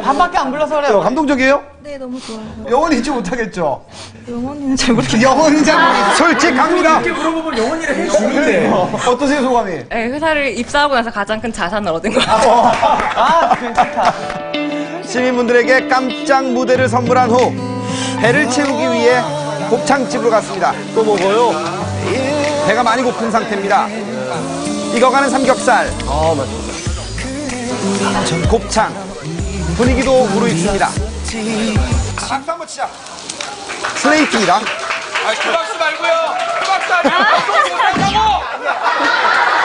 반밖에 안 불러서 그래요. 어, 감동적이에요? 네, 너무 좋아요. 영원히 잊지 못하겠죠? 영원히는 잘 모르겠어요. 영원히 잘 모르겠어요. 솔직합니다. 이렇게 물어보면 영원히를 해주는데. 어떠세요, 소감이? 네, 회사를 입사하고 나서 가장 큰 자산을 얻은 것 같아요. 아, 괜찮다. 시민분들에게 깜짝 무대를 선물한 후 배를 채우기 위해 곱창집으로 갔습니다. 또 먹어요? 배가 많이 고픈 상태입니다. 익어가는 삼겹살. 아, 맞습니다. 곱창. 분위기도 무르익습니다. 박수 한번 치자. 슬레이트입니다. 아, 그 박수 말고요. 그 박수 한다고.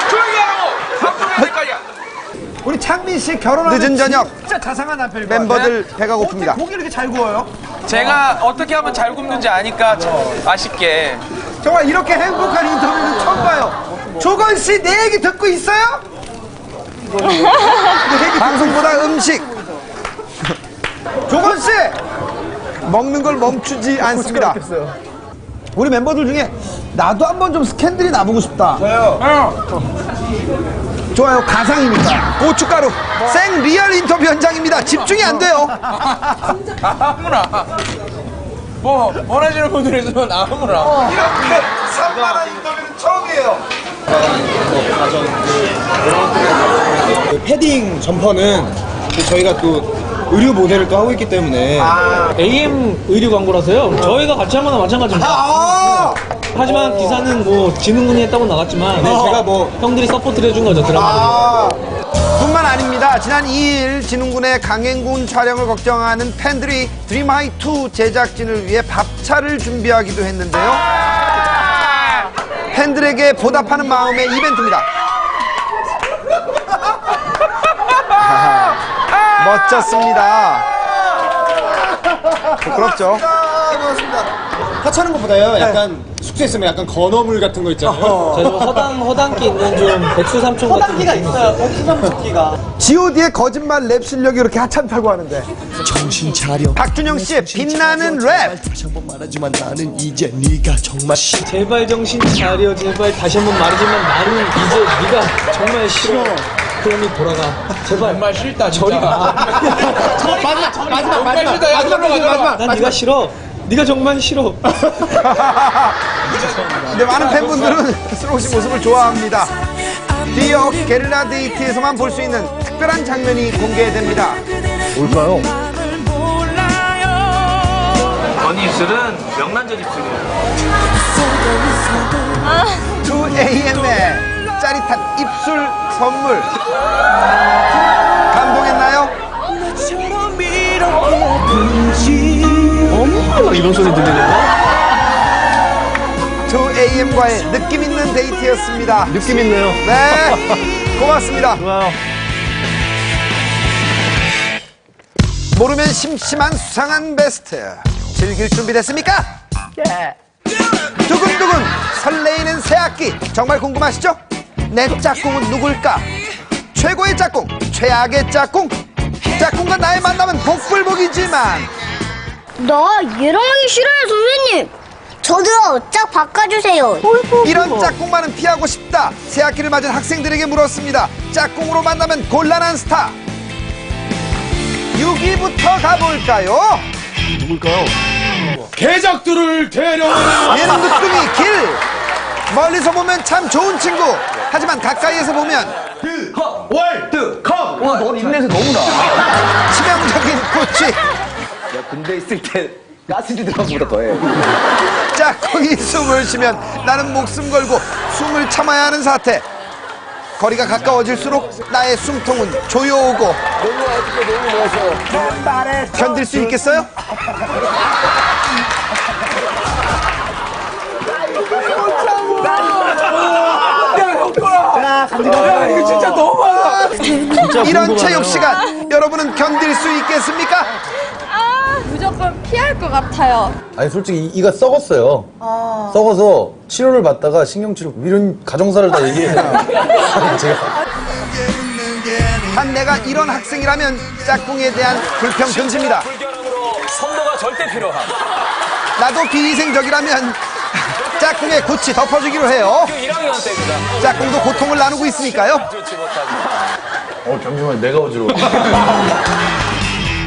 조용히 하라고. 방송에서 될거야 우리 창민 씨 결혼하는 늦은 저녁 진짜 자상한 남편일 것 같아. 멤버들 배가 고픕니다. 고기 이렇게 잘 구워요? 제가 어떻게 하면 잘 굽는지 아니까 참 맛있게. 정말 이렇게 행복한 인터뷰는 처음 봐요. 조건 씨 내 얘기 듣고 있어요? 방송보다 음식. 조권 씨 먹는 걸 멈추지 않습니다. 우리 멤버들 중에 나도 한번 좀 스캔들이 나보고 싶다. 저요. 좋아요. 가상이니까. 고춧가루. 생 리얼 인터뷰 현장입니다. 집중이 안 돼요. 아무나. 뭐 원하시는 분들 있으면 아무나. 이렇게 산만한 인터뷰는 처음이에요. 그 패딩 점퍼는 또 저희가 또 의류 모델을 또 하고 있기 때문에 AM 의류 광고라서요. 저희가 같이 한 거나 마찬가지입니다. 아! 하지만 기사는 뭐 진운 군이 했다고 나갔지만 네, 제가 뭐 형들이 support를 해준 거죠 드라마를. 아, 뿐만 아닙니다. 지난 2일 진운 군의 강행군 촬영을 걱정하는 팬들이 Dream High 2 제작진을 위해 밥차를 준비하기도 했는데요. 팬들에게 보답하는 마음의 이벤트입니다. 멋졌습니다. 부끄럽죠? 하찮은 것보다요 약간 숙소 있으면 약간 건어물 같은 거 있잖아요. 좀 허당 허당기 있는 좀 백수 삼촌 같은 허당기가 있어요. 백수 삼촌기가. god의 거짓말 랩 실력이 이렇게 하찮다고 하는데. 정신 차려. 박준형 씨의 빛나는 랩. 다시 한 번 말하지만 나는 이제 네가 정말 싫어. 제발 정신 차려. 제발 다시 한 번 말하지만 나는 이제 네가 정말 싫어. 그럼이 돌아가. 제발 정말 싫다. 진짜. 저리 가. 마지막 마지막 정말 싫다. 야, 저로 가, 저로 가. 난 네가 싫어. 네가 정말 싫어. 근데 많은 팬분들은 슬옹 씨 모습을 좋아합니다. 디어 게릴라 데이트에서만 볼 수 있는 특별한 장면이 공개됩니다. 뭘까요? 권이 입술은 명란젓 입술이에요. 2AM의 짜릿한 입술 선물. 감동했나요? 이런 소리 들리네요. 2AM과의 느낌 있는 데이트였습니다. 느낌 있네요. 네. 고맙습니다. 좋아요. 모르면 심심한 수상한 베스트. 즐길 준비 됐습니까? 예. 두근두근 설레이는 새학기 정말 궁금하시죠? 내 짝꿍은 누굴까? 최고의 짝꿍, 최악의 짝꿍. 짝꿍과 나의 만남은 복불복이지만 나 얘랑 하기 싫어요, 선생님. 저도요, 짝 바꿔주세요. 이런 짝꿍만은 피하고 싶다. 새 학기를 맞은 학생들에게 물었습니다. 짝꿍으로 만나면 곤란한 스타. 6위부터 가볼까요? 개작들을 데려오라 얘는 느낌이 길. 멀리서 보면 참 좋은 친구. 하지만 가까이에서 보면 월드컵! 와, 너 입냄새 너무 나. 치명적인 코치. 군대 있을 때 가스디 드럼보다 더해. 짝꿍이 숨을 쉬면 나는 목숨 걸고 숨을 참아야 하는 사태. 거리가 가까워질수록 나의 숨통은 조여오고 너무 아쉽게 너무 멀어서. 견딜 수 있겠어요? 야, 이거 진짜 너무 많아. 이런 체육 시간 여러분은 견딜 수 있겠습니까? 아, 무조건 피할 것 같아요. 아니 솔직히 이- 이가 썩었어요 썩어서 치료를 받다가 신경치료 이런 가정사를 다 얘기해요 제가 한 내가 이런 학생이라면 짝꿍에 대한 불평 금지입니다. 불결함으로 선도가 절대 필요함. 나도 비위생적이라면 짝꿍의 고치 덮어주기로 해요. 1학년 때입니다. 짝꿍도 고통을 나누고 있으니까요. 어 잠시만 내가 어지러워